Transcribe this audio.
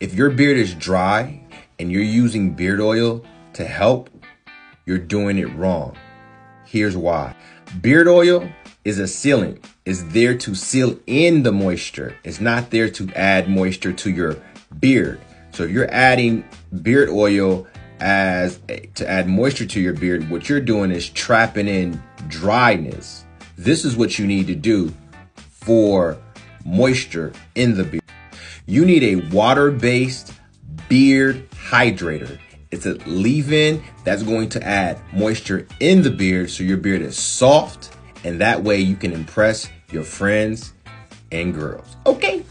If your beard is dry and you're using beard oil to help, you're doing it wrong. Here's why. Beard oil is a sealant. It's there to seal in the moisture. It's not there to add moisture to your beard. So if you're adding beard oil as to add moisture to your beard, what you're doing is trapping in dryness. This is what you need to do for moisture in the beard. You need a water-based beard hydrator. It's a leave-in that's going to add moisture in the beard so your beard is soft and that way you can impress your friends and girls. Okay?